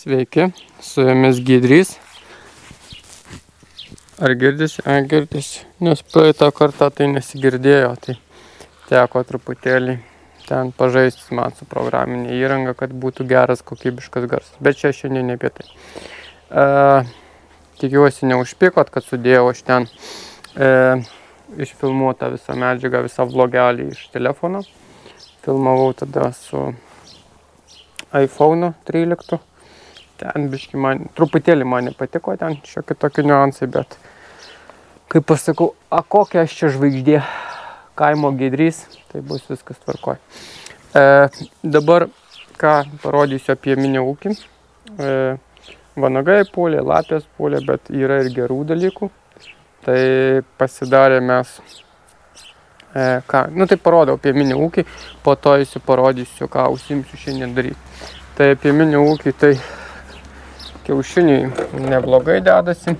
Sveiki, su jumis Gydrys. Ar girdisi? A, girdisi. Nes praeitą kartą tai nesigirdėjo, tai teko truputėlį ten pažaisti man su programinė įranga, kad būtų geras kokybiškas garsas. Bet čia šiandien apie tai. E, tikiuosi neužpikot, kad sudėjau aš ten e, išfilmuotą visą medžiagą, visą vlogelį iš telefono. Filmavau tada su iPhone 13 ten biški man, truputėlį man nepatiko, ten šiokie tokie niuansai, bet kaip pasakau, a kokia aš čia žvaigždė, kaimo gedrys, tai bus viskas tvarkoj. E, dabar ką parodysiu apie minį ūkį. E, vanagai pūlė, lapės pūlė, bet yra ir gerų dalykų. Tai pasidarė mes, e, ką, nu tai parodau apie minį ūkį, po to įsiu parodysiu, ką užsimsiu šiandien daryti. Tai apie minį ūkį, tai kiaušiniai neblogai dedasi.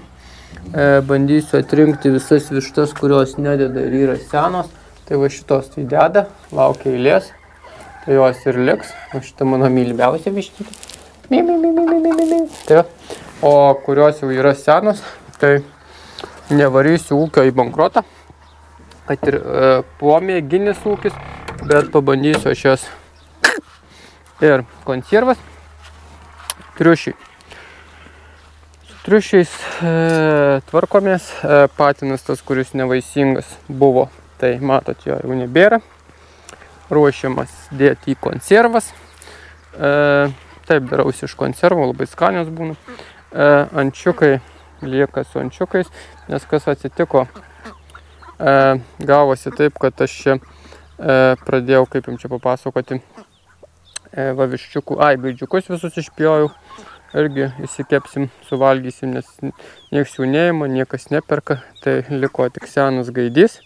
E, bandysiu atrinkti visas vištas, kurios nededa ir yra senos. Tai va šitos tai deda, laukia eilės. Tai jos ir liks. O šitą mano mylimiausia vištytė. Mi, mi, mi, mi, mi, mi, mi, mi. Tai, o kurios jau yra senos, tai nevarysiu ūkio į bankrotą. Kad ir e, pomėginis ūkis, bet pabandysiu aš jas ir konservas, triušiai triušiais e, tvarkomės. E, patinas tas, kuris nevaisingas buvo, tai matot, jo jau nebėra. Ruošiamas dėti į konservas. E, taip darausi iš konservų, labai skanios būna. E, ančiukai lieka su ančiukais, nes kas atsitiko, e, gavosi taip, kad aš čia e, pradėjau, kaip jums čia papasakoti, e, vaviščiukų, ai, gaidžiukus visus išpjojau irgi įsikepsim, suvalgysim, nes nieks jų neima, niekas neperka, tai liko tik senas gaidys.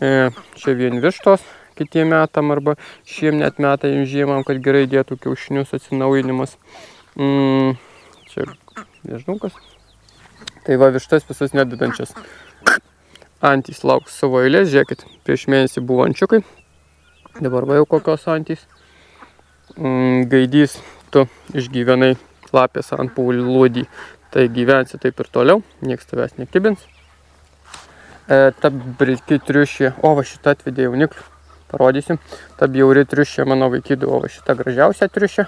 E, čia vien vištos kitiem metam arba šiem net metai žiemam, kad gerai dėtų kiaušinius atsinaujinimas. Mm, čia nežinau kas. Tai va vištas visas nededančias. Antys lauks savo eilės, žiūrėkit, prieš mėnesį buvo ančiukai, dabar va jau kokios antys. Mm, gaidys, tu išgyvenai lapės ant pūlūdį. Tai gyvensi taip ir toliau, nieks tavęs nekibins. E, ta britki triušė, o va šitą atvedė jauniklių, parodysim. Ta bjauri triušė mano vaikydų, o va šitą gražiausią triušę.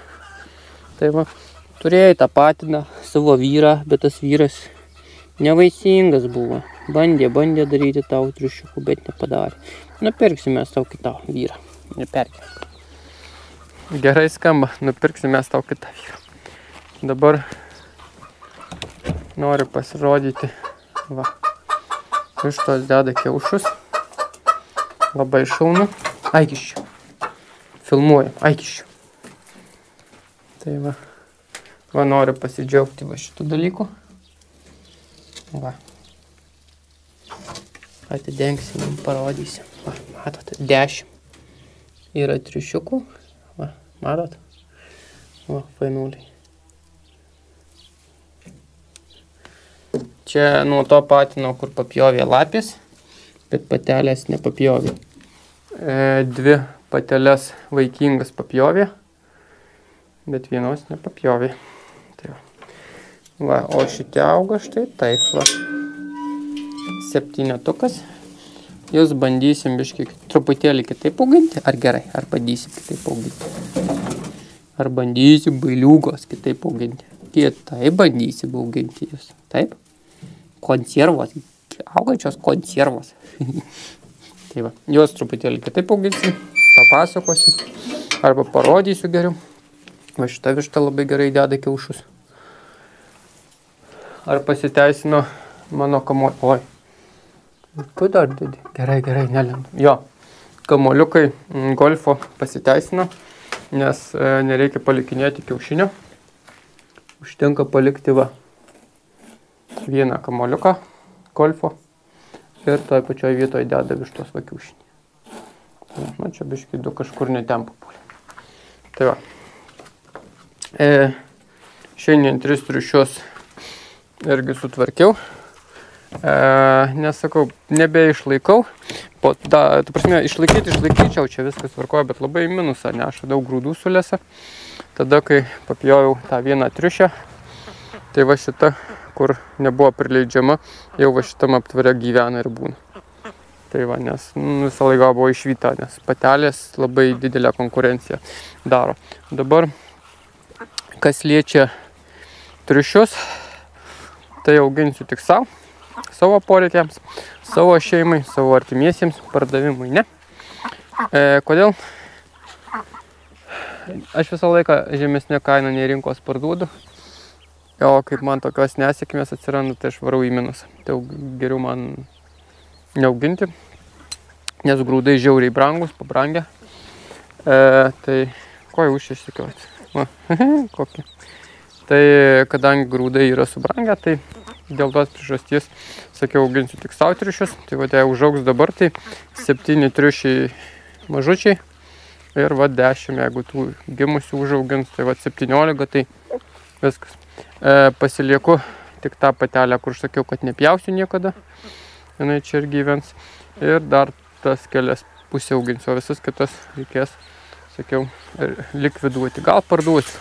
Tai va, turėjai tą patiną savo vyrą, bet tas vyras nevaisingas buvo. Bandė, bandė daryti tau triušiukų, bet nepadarė. Nupirksime tau kitą vyrą. Neperkime. Gerai skamba, nupirksime tau kitą vyrą. Dabar noriu pasirodyti. Va. Vištos deda kiaušus. Labai šaunu. Aikiščiu. Filmuoju. Aikiščiu. Tai va. Va noriu pasidžiaugti va šitų dalykų. Va. Atidengsim, parodysim. Va, matot, 10. Yra triušiukų. Va, matot? Va, fainuliai. Čia nuo to patino, kur papjovė lapės, bet patelės nepapjovė. E, dvi patelės vaikingas papjovė, bet vienos nepapjovė. Tai va. va, o šitie auga štai taip va. Septynetukas. Jūs bandysim biškai truputėlį kitaip auginti. Ar gerai, ar bandysim kitaip auginti. Ar bandysim bailiugos kitaip auginti. Kitaip bandysim auginti jūs. Taip? Konservos, augančios konservos. tai va, juos truputėlį kitaip auginsim, papasakosiu arba parodysiu geriau. Va šita višta labai gerai deda kiaušus. Ar pasiteisino mano kamuoliukai? Oi. Tu dar didi. Gerai, gerai, nelendu. Jo, kamuoliukai golfo pasiteisino, nes e, nereikia palikinėti kiaušinio. Užtenka palikti va vieną kamoliuką golfo ir toj pačioj vietoje deda vištos vakiaušinį. Na, čia biškai du kažkur netem papulė. Tai va. E, šiandien tris triušius irgi sutvarkiau. E, nesakau, nebeišlaikau. Po, da, ta prasme, išlaikyti išlaikyčiau, čia viskas tvarkoja, bet labai minusą neša daug grūdų sulėse. tada, kai papjoviau tą vieną triušę, tai va šita, kur nebuvo prileidžiama, jau va šitam aptvare gyvena ir būna. Tai va, nes nu, visą laiką buvo išvyta, nes patelės labai didelę konkurenciją daro. Dabar, kas liečia triušius, tai auginsiu tik savo, savo poreikiams, savo šeimai, savo artimiesiems, pardavimui ne. E, kodėl? Aš visą laiką žemesnė kaina nei rinkos parduodu. O kaip man tokios nesėkmės atsiranda, tai aš varau į minusą. Tai geriau man neauginti, nes grūdai žiauriai brangus, pabrangę. E, tai ko jau išsikiuoti? Kokį. Tai kadangi grūdai yra subrangę, tai dėl tos priežasties sakiau, auginsiu tik savo triušius. Tai va, jei užaugs dabar, tai septyni triušiai mažučiai ir va 10, jeigu tų gimusių užaugins, tai va 17, tai viskas. E, pasilieku tik tą patelę, kur sakiau, kad nepjausiu niekada. Jinai čia ir gyvens. Ir dar tas kelias pusė auginsiu, o visas kitas reikės, sakiau, likviduoti. Gal parduosiu,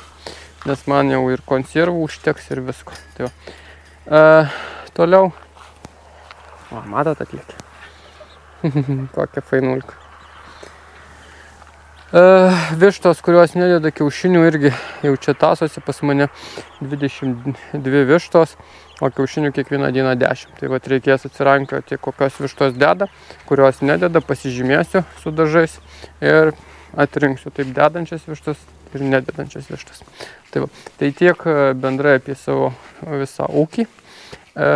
nes man jau ir konservų užteks ir visko. Tai e, toliau. O, matot atlikė. Kokia fainulka. E, vištos, kurios nededa kiaušinių, irgi jau čia tasosi pas mane 22 vištos, o kiaušinių kiekvieną dieną 10. Tai vat reikės atsirankioti, kokios vištos deda, kurios nededa, pasižymėsiu su dažais ir atrinksiu taip dedančias vištas ir nededančias vištas. Tai, va, tai tiek e, bendrai apie savo visą ūkį. E,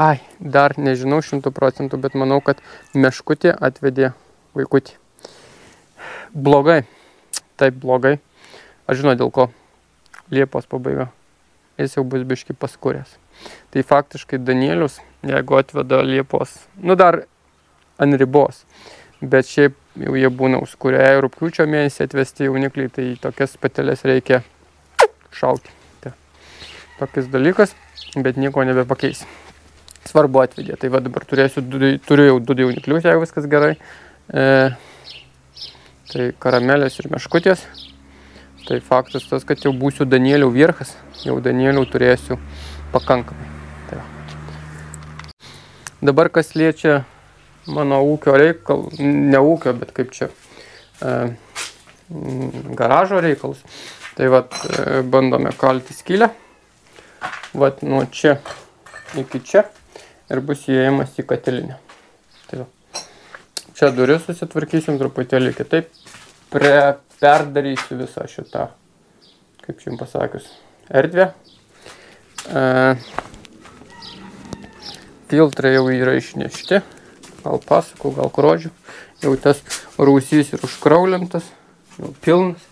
ai, dar nežinau šimtų procentų, bet manau, kad meškutė atvedė vaikutį blogai. Taip blogai. Aš žinau dėl ko. Liepos pabaiga. Jis jau bus biški paskūręs. Tai faktiškai Danielius, jeigu atveda Liepos, nu dar ant ribos, bet šiaip jau jie būna užskūrę. Jei rūpiučio mėnesį atvesti jaunikliai, tai tokias patelės reikia šauti. Tai. Tokis dalykas, bet nieko nebepakeis. Svarbu atvedė. Tai va dabar turėsiu, turiu jau du jauniklius, jeigu viskas gerai. E, Tai karamelės ir meškutės. Tai faktas tas, kad jau būsiu Danielių virkas, jau Danielių turėsiu pakankamai. Tai Dabar kas liečia mano ūkio reikalų, ne ūkio, bet kaip čia, e, garažo reikalus. Tai vat e, bandome kalti skylę, vat nuo čia iki čia ir bus įėjimas į katilinę. Tai va. Čia duris susitvarkysim truputėlį kitaip. Prie, perdarysiu visą šitą, kaip jums pasakius, erdvę. E, filtrai jau yra išnešti. Gal pasakau, gal krodžiu. Jau tas rūsys ir užkraulintas, jau pilnas.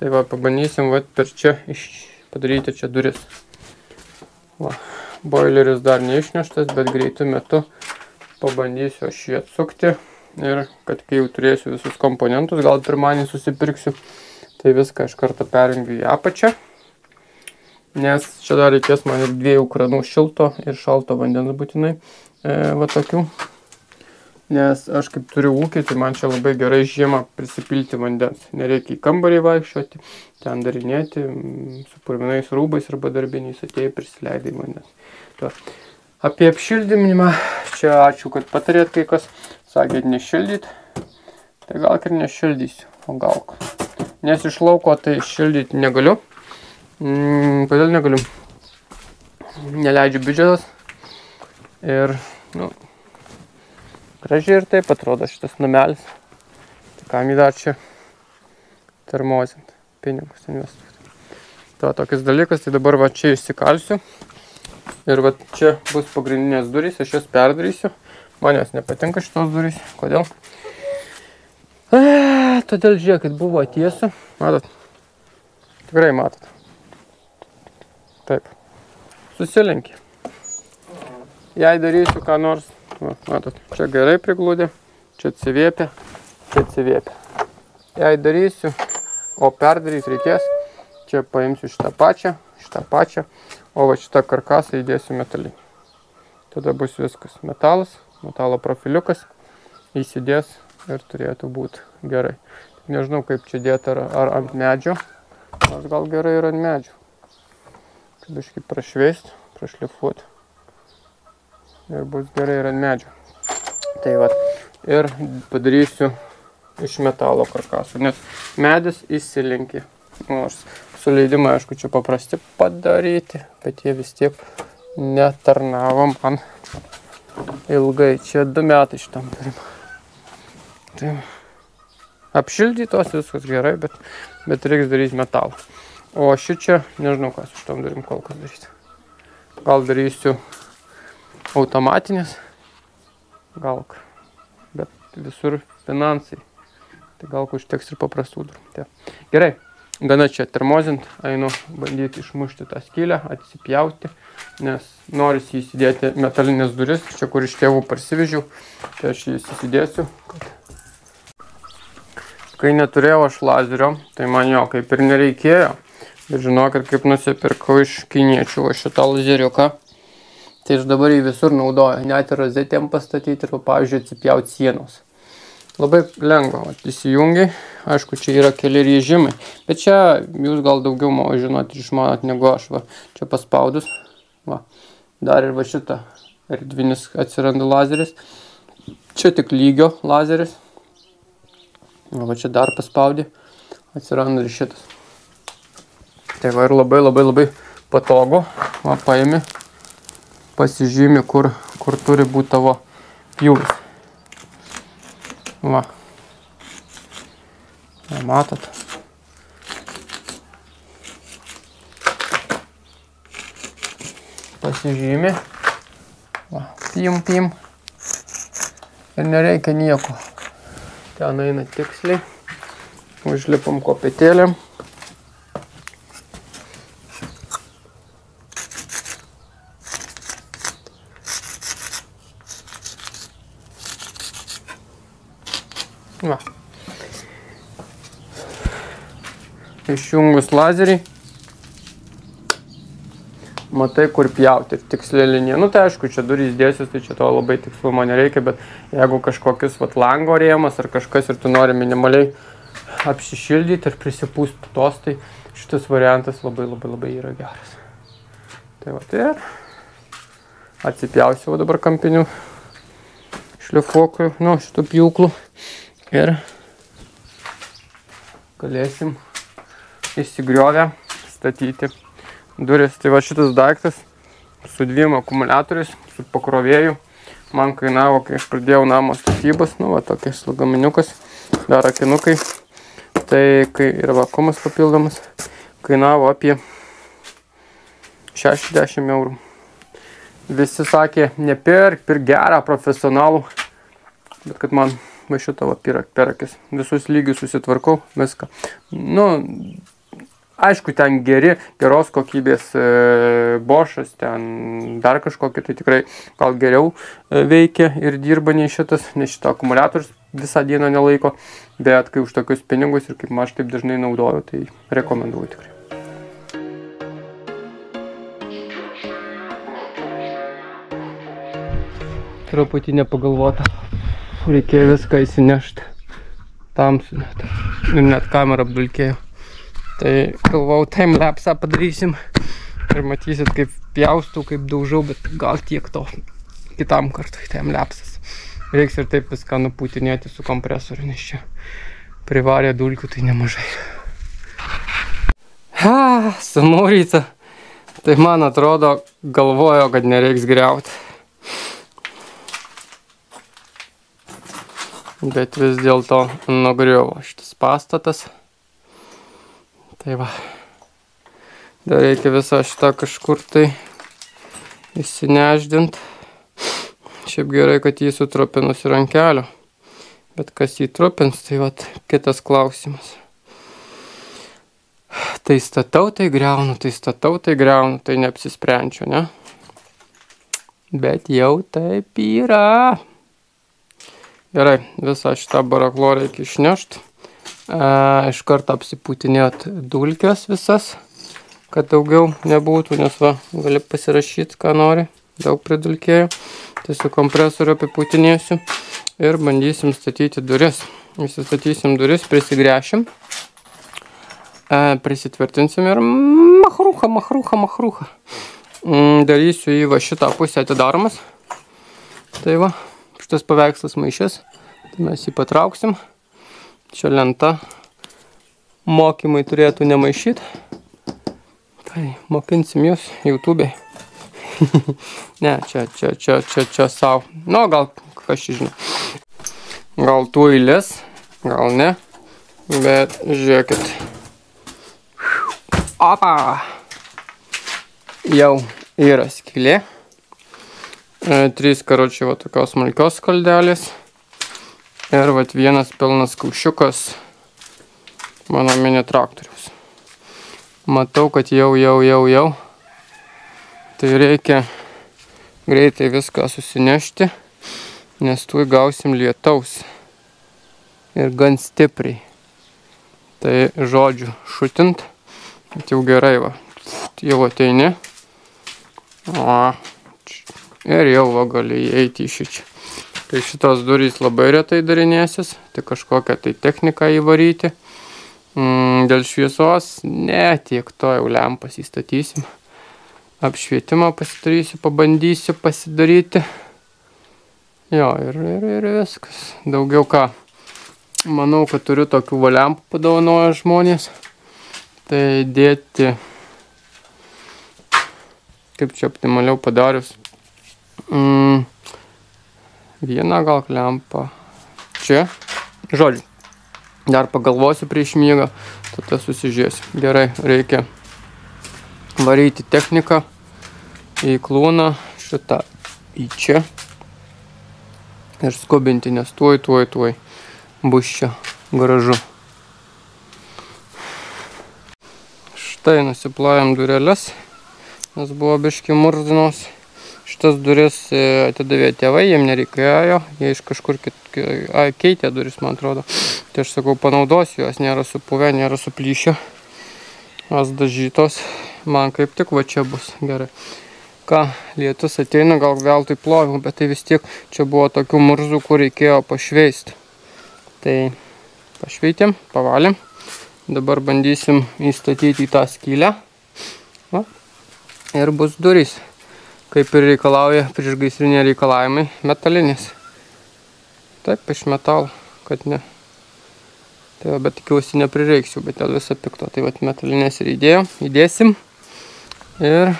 Tai va, pabandysim va, per čia iš, padaryti čia duris. Va, boileris dar neišneštas, bet greitų metu pabandysiu aš jį atsukti ir kad kai jau turėsiu visus komponentus, gal pirmanį susipirksiu, tai viską iš karto perjungiu į apačią. Nes čia dar reikės man ir dviejų kranų šilto ir šalto vandens būtinai, e, va tokių. Nes aš kaip turiu ūkį, tai man čia labai gerai žiemą prisipilti vandens. Nereikia į kambarį vaikščioti, ten darinėti, su purvinais rūbais arba darbiniais atėjai prisileidai vandens. To. Apie apšildymą, čia ačiū, kad patarėt kai kas. Sakėt nešildyt, tai gal ir nešildysiu, o gal. Nes iš lauko tai šildyti negaliu. Mm, kodėl negaliu? Neleidžiu biudžetas. Ir, nu, gražiai ir taip atrodo šitas namelis. Tai kam jį dar čia termozint, pinigus investuoti. Tai tokias dalykas, tai dabar va čia išsikalsiu. Ir va čia bus pagrindinės durys, aš jas perdarysiu. Man jos nepatinka šitos durys. Kodėl? E, todėl žiūrėkit, buvo tiesa. Matot? Tikrai matot. Taip. Susilenkė. Jei darysiu ką nors, va, matot, čia gerai priglūdė, čia atsivėpia, čia atsivėpia. Jei darysiu, o perdaryti reikės, čia paimsiu šitą pačią, šitą pačią, o va šitą karkasą įdėsiu metalinį. Tada bus viskas. Metalas, metalo profiliukas įsidės ir turėtų būti gerai. nežinau kaip čia dėti, ar, ar ant medžio. Nors gal gerai ir ant medžio. Čia biškai prašveist, prašlifuoti. Ir bus gerai ir ant medžio. Tai va. Ir padarysiu iš metalo karkasų, nes medis įsilinkė. Nors suleidimai, aišku, čia paprasti padaryti, bet jie vis tiek netarnavo man ilgai. Čia du metai šitam turim. Tai apšildytos viskas gerai, bet, bet reiks daryti metalą. O ši čia, nežinau, ką su šitom durim kol kas daryti. Gal darysiu automatinės, gal, bet visur finansai. Tai gal užteks ir paprastų durų. Tai. Gerai, gana čia termozint, einu bandyti išmušti tą skylę, atsipjauti, nes norisi įsidėti metalinės duris, čia kur iš tėvų parsivežiau, tai aš jį įsidėsiu. Kad... Kai neturėjau aš lazerio, tai man jo kaip ir nereikėjo, bet žinokit, kaip nusipirkau iš kiniečių šitą lazeriuką, tai aš dabar jį visur naudoju, net ir rozetėm pastatyti ir, pavyzdžiui, atsipjauti sienos. Labai lengva, vat, įsijungi, aišku, čia yra keli režimai, bet čia jūs gal daugiau žinot ir išmanot negu aš, va, čia paspaudus, va, dar ir va šitą erdvinis atsiranda lazeris, čia tik lygio lazeris, va čia dar paspaudė, atsiranda ir šitas. Tai va ir labai labai labai patogu, va, paimi, pasižymi, kur, kur turi būti tavo pjūvis. Va. Va, matot. Pasižymi. Va, pim, pim. Ir nereikia nieko. Ten eina tiksliai. Užlipam kopėtėlėm. Išjungus lazerį. Matai, kur pjauti ir tikslė linija. Nu, tai aišku, čia durys dėsius, tai čia to labai tikslumo nereikia, bet jeigu kažkokius vat, lango rėmas ar kažkas ir tu nori minimaliai apsišildyti ir prisipūsti tos, tai šitas variantas labai labai labai yra geras. Tai va, tai atsipjausiu dabar kampinių šlifuokų, nu, šitų pjūklų ir galėsim įsigriovę statyti duris. Tai va šitas daiktas su dviem akumuliatoriais, su pakrovėju, man kainavo, kai aš pradėjau namo statybas, nu va tokias lagaminiukas, dar akinukai, tai kai ir vakumas papildomas, kainavo apie 60 eurų. Visi sakė, nepirk, pirk gerą profesionalų, bet kad man va šitą va pirak perakis. Visus lygius susitvarkau, viską. Nu, aišku, ten geri, geros kokybės e, bošas, ten dar kažkokį, tai tikrai gal geriau e, veikia ir dirba nei šitas, nes šitą akumuliatorius visą dieną nelaiko, bet kai už tokius pinigus ir kaip aš taip dažnai naudoju, tai rekomenduoju tikrai. Truputį nepagalvota reikėjo viską įsinešti tamsu net. Ir net kamera apdulkėjo. Tai galvau, timelapsą padarysim. Ir matysit, kaip pjaustų, kaip daužau, bet gal tiek to kitam kartui timelapsas. Reiks ir taip viską nuputinėti su kompresoriu, nes čia privarė dulkių tai nemažai. Ha, sumūryta. Tai man atrodo, galvojo, kad nereiks greuti. bet vis dėlto nugriuvo šitas pastatas. Tai va, dar reikia visą šitą kažkur tai įsineždint. Šiaip gerai, kad jį sutropinus ir ant kelio. Bet kas jį trupins, tai va kitas klausimas. Tai statau, tai greunu, tai statau, tai greunu, tai neapsisprendžiu, ne? Bet jau taip yra. Gerai, visą šitą baraklo reikia išnešti. Iš karto apsiputinėt dulkės visas, kad daugiau nebūtų, nes va, gali pasirašyti, ką nori. Daug pridulkėjau. Tai su kompresoriu apiputinėsiu ir bandysim statyti duris. įsistatysim duris, prisigręšim, prisitvirtinsim ir machrucha, machrucha, machrucha. Mm, darysiu į va šitą pusę atidaromas. Tai va, šitas paveikslas maišės, tai mes jį patrauksim. Čia lenta mokymai turėtų nemaišyti. Tai mokinsim jūs YouTube. ne, čia, čia, čia, čia, čia savo. Nu, gal kas žino. Gal tu eilės, gal ne. Bet žiūrėkit. Opa! Jau yra skylė. E, trys karočiai va tokios smulkios skaldelės. Ir vat vienas pilnas kaušiukas mano mini traktoriaus. Matau, kad jau, jau, jau, jau. Tai reikia greitai viską susinešti nes tuoj gausim lietaus ir gan stipriai. Tai žodžiu šutint, jau gerai va, jau ateini. O, ir jau va gali įeiti iš čia. Tai šitos durys labai retai darinėsis, tai kažkokią tai techniką įvaryti. Mm, dėl šviesos, ne, tiek to jau lempas įstatysim. Apšvietimą pasidarysiu, pabandysiu pasidaryti. Jo, ir, ir, ir viskas. Daugiau ką. Manau, kad turiu tokių valiampų padovanoję žmonės. Tai dėti, kaip čia optimaliau padarius, mm, vieną gal lempą čia. Žodžiu, dar pagalvosiu prieš mygą, tada susižiūrėsiu. Gerai, reikia varyti techniką į klūną šitą į čia ir skubinti, nes tuoj, tuoj, tuoj bus čia gražu. Štai nusiplojam dureles, nes buvo biški murzinos. Šitas duris e, atidavė tėvai, jiem nereikėjo, jie iš kažkur kit, a, keitė duris, man atrodo. Tai aš sakau, panaudosiu, jos nėra supuvę, nėra suplyšę. Jos dažytos, man kaip tik va čia bus gerai ką lietus ateina, gal veltui ploviau, bet tai vis tiek čia buvo tokių murzų, kur reikėjo pašveisti. Tai pašveitėm, pavalėm. Dabar bandysim įstatyti į tą skylę. Va. Ir bus durys. Kaip ir reikalauja priešgaisrinė reikalavimai metalinės. Taip, iš metalo, kad ne. Tai va, bet tikiuosi neprireiksiu, bet dėl viso pikto. Tai va, metalinės ir įdėjom, įdėsim. Ir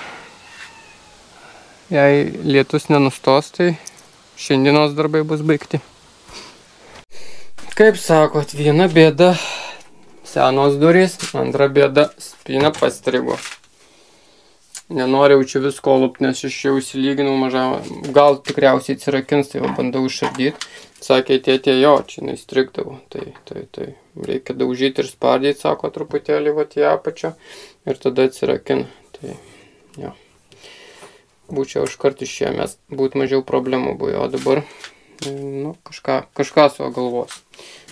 Jei lietus nenustos, tai šiandienos darbai bus baigti. Kaip sakot, viena bėda senos durys, antra bėda spyna pastrigo. Nenoriu čia visko lūpti, nes aš jau įsilyginau mažą, gal tikriausiai atsirakins, tai jau bandau išardyti. Sakė, tėtė, jo, čia neįstrigdavo. Tai, tai, tai reikia daužyti ir spardyti, sako, truputėlį vat į apačią ir tada atsirakina. Tai, jo būčiau iškart išėmęs, būt mažiau problemų buvo, o dabar nu, kažką, kažką su galvos.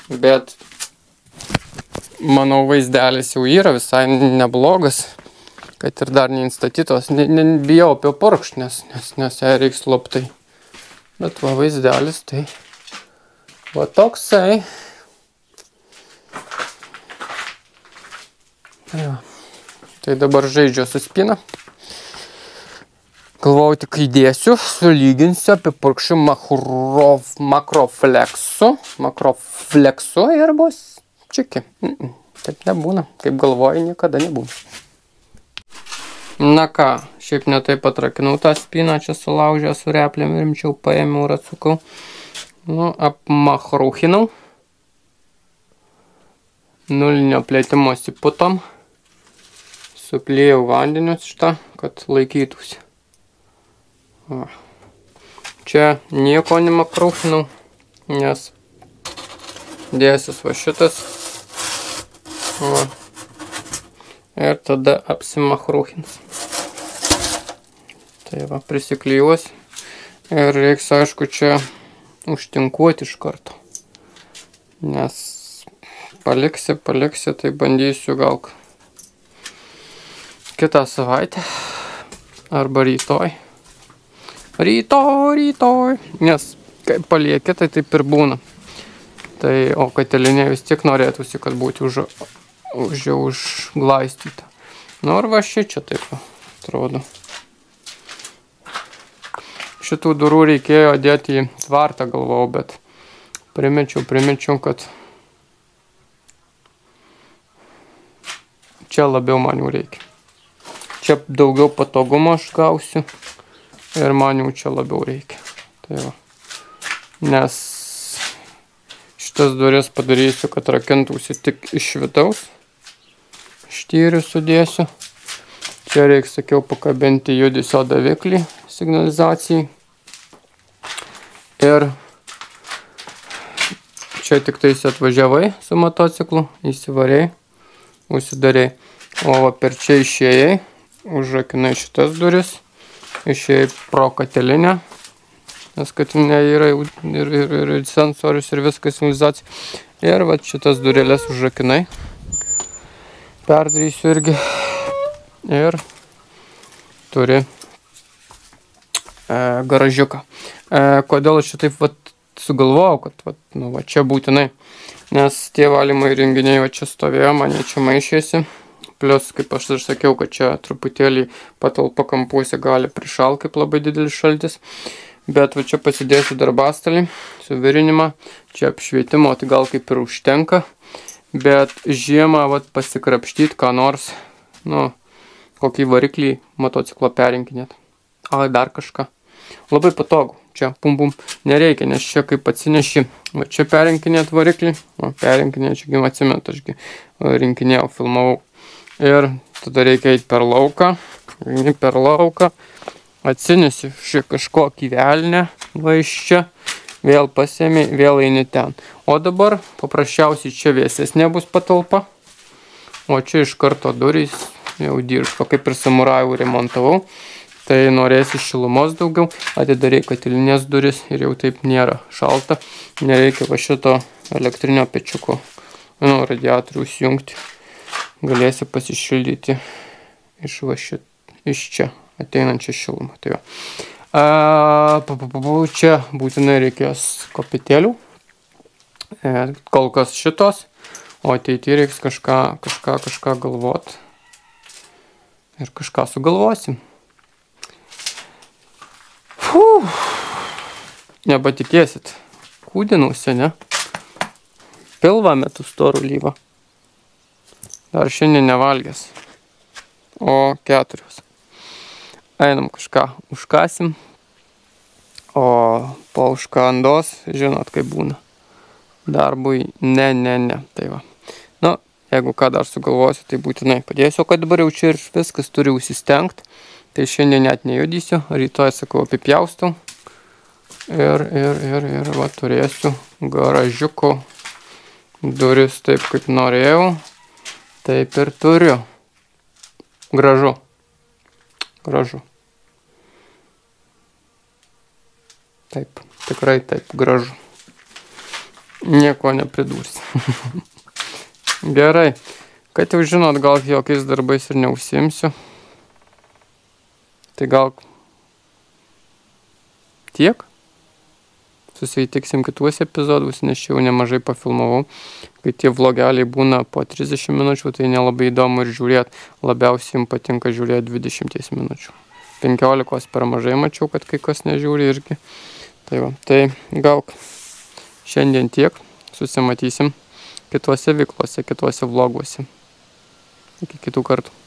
Bet manau vaizdelis jau yra visai neblogas, kad ir dar neinstatytos. Ne, ne, bijau apie porkšnį, nes, nes, ją reiks loptai. Bet va vaizdelis tai va toksai. Ja. Tai dabar žaidžio su spina. Galvojau tik įdėsiu, sulyginsiu apie purkščių makrofleksu, makrofleksu ir bus čiki. Taip nebūna, kaip galvoju, niekada nebūna. Na ką, šiaip netaip atrakinau tą spyną, čia sulaužę su replėm rimčiau paėmiau ir atsukau. Nu, apmachruchinau. Nulinio plėtimosi putom. Suplėjau vandenius šitą, kad laikytųsi. Va. Čia nieko nemakraufinau, nes dėsis va šitas. Va. Ir tada apsimakrūchins. Tai va, prisiklyjuos. Ir reiks, aišku, čia užtinkuoti iš karto. Nes paliksi, paliksi, tai bandysiu gal kitą savaitę arba rytoj. Rytoj, rytoj. Nes kaip palieki, tai taip ir būna. Tai, o katilinė vis tiek norėtųsi, kad būtų už, už, užglaistyta. Nu ir va ši čia taip atrodo. Šitų durų reikėjo dėti į tvartą galvau, bet primečiau, primečiau, kad čia labiau man jų reikia. Čia daugiau patogumo aš gausiu ir man jų čia labiau reikia. Tai va. Nes šitas duris padarysiu, kad rakintųsi tik iš vidaus. Štyrių sudėsiu. Čia reikia, sakiau, pakabinti judesio daviklį signalizacijai. Ir čia tik tais atvažiavai su motociklu, įsivarėjai, užsidarėjai. O per čia išėjai, užrakinai šitas duris, išėjai pro katelinę, nes katilinė yra ir, ir, ir sensorius ir viskas signalizacija. Ir va šitas durelės užrakinai. Perdarysiu irgi. Ir turi e, garažiuką. E, kodėl aš šitaip vat, sugalvojau, kad vat, nu, va, čia būtinai, nes tie valymo įrenginiai va čia stovėjo, man jie čia maišėsi. Plius, kaip aš ir sakiau, kad čia truputėlį patalpa kampuose gali prišal, kaip labai didelis šaltis. Bet va čia pasidėsiu darbastalį, suvirinimą, čia apšvietimo, tai gal kaip ir užtenka. Bet žiemą vat, pasikrapštyti, ką nors, nu, kokį variklį motociklo perinkinėt. Ai, dar kažką. Labai patogu. Čia, pum pum, nereikia, nes čia kaip atsineši, va čia perinkinėt variklį, o perinkinėt, čiagi atsimint, ašgi rinkinėjau, filmavau. Ir tada reikia eiti per lauką, per lauką, atsinesi šį kažkokį velnę, va iš čia, vėl pasiemi, vėl eini ten. O dabar paprasčiausiai čia vėsesnė bus patalpa, o čia iš karto durys jau dirbko, kaip ir samurajų remontavau. Tai norėsi šilumos daugiau, atidarai katilinės duris ir jau taip nėra šalta. Nereikia va šito elektrinio pečiuko, nu, radiatorių įjungti. Galėsi pasišildyti iš va šit, iš čia ateinančią šilumą. Tai va. Čia būtinai reikės kopitėlių. E, kol kas šitos, o ateityje reiks kažką, kažką, kažką galvoti ir kažką sugalvosim. Fuh. Nepatikėsit. Kūdinusi, ne? Pilvą metu storų lyvą. Dar šiandien nevalgęs. O keturios. Einam kažką užkasim. O po užkandos, žinot, kaip būna. Darbui ne, ne, ne. Tai va. Nu, Jeigu ką dar sugalvosiu, tai būtinai padėsiu, kad dabar jau čia ir viskas turi užsistengti. Tai šiandien net nejudysiu, rytoj, sakau, apipjaustau. Ir, ir, ir, ir, va, turėsiu garažiuko duris taip, kaip norėjau. Taip ir turiu. Gražu. Gražu. Taip, tikrai taip, gražu. Nieko nepridursi. Gerai. Kad jau žinot, gal jokiais darbais ir neužsimsiu. Tai gal tiek. Susitiksim kituose epizoduose, nes čia jau nemažai pafilmavau. Kai tie vlogeliai būna po 30 minučių, tai nelabai įdomu ir žiūrėti. Labiausiai jums patinka žiūrėti 20 minučių. 15 per mažai mačiau, kad kai kas nežiūri irgi. Tai, va, tai gal šiandien tiek. Susimatysim kituose veiklose, kituose vloguose. Iki kitų kartų.